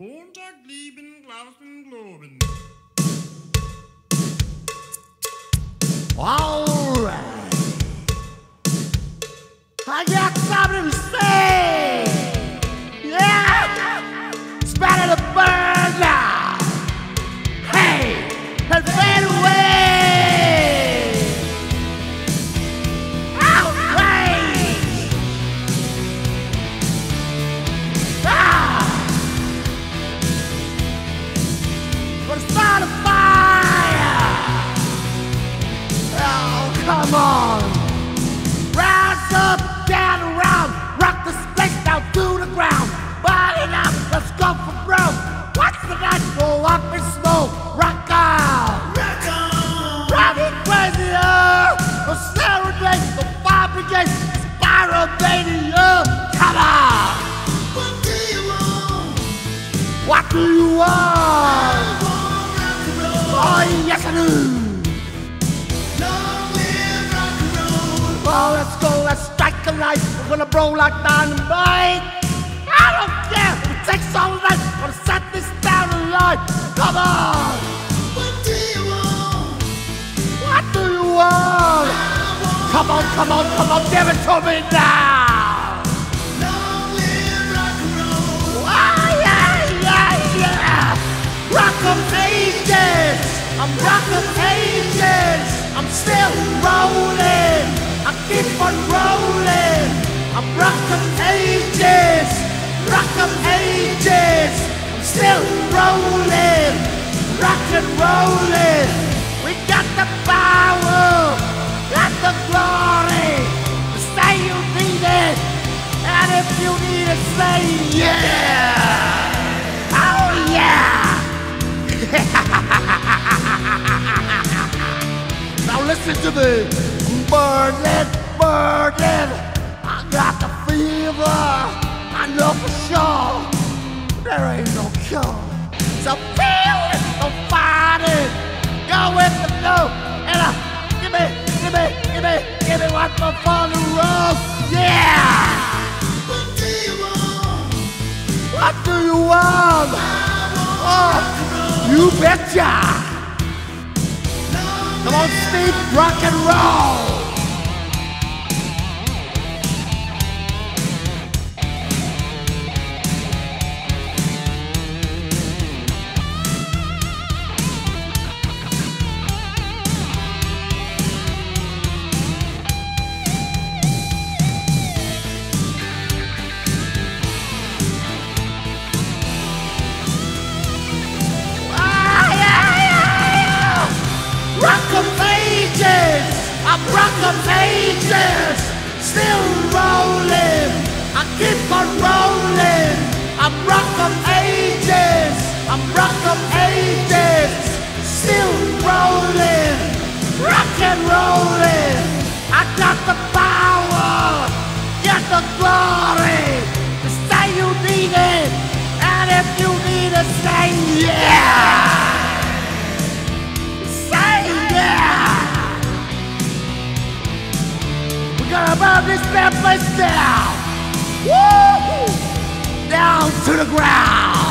Montag lieben, globen. Alright. I got something to say. Fire spiral mania. Come on. What do you want? What do you want? I want rock and roll. Oh, yes, I do. Long live rock and roll. Oh, let's go, let's strike a light. We're gonna blow like dynamite. I don't care it takes all night. Gonna set this down line. Come on, Come on, come on, come on, give it to me now. long live rock and roll. Ah, yeah, yeah, yeah. Rock of ages. I'm rock of ages. I'm still rolling. I keep on rolling. I'm rock of ages. Rock of ages. I'm still rolling. Rock and rolling. Yeah! Oh yeah! now listen to me. Burning, burning. I got the fever. I know for sure. There ain't no cure. So feel it, don't fight it. Go with the flow. And uh, give me, give me, give me, give me one more for the road. Yeah! You want? Oh, you betcha! Come on, Steve, rock and roll! Ages! I'm rock of ages! Still rolling! I keep on rolling! I'm rock of Gonna burn this damn place down! Woo! Down to the ground!